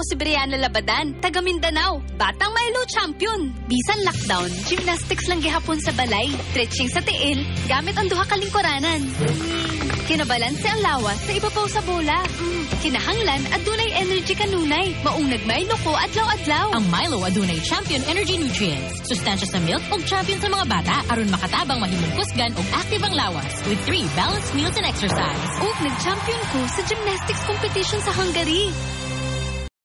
ako si Brianna Labadan, taga Mindanao, batang Milo champion. Bisan lockdown, gymnastics lang gihapon sa balay, stretching sa tiil, gamit ang duha kalingkuranan. Kinabalanse ang lawas sa ibabaw sa bola. Kinahanglan at dunay energy kanunay. Maong nagmaylo ko adlaw-adlaw. Ang Milo adunay champion energy nutrients. Sustansya sa milk ug champion sa mga bata aron makatabang mahimong kusgan ug active ang lawas with three balanced meals and exercise. Ug nag-champion ko sa gymnastics competition sa Hungary.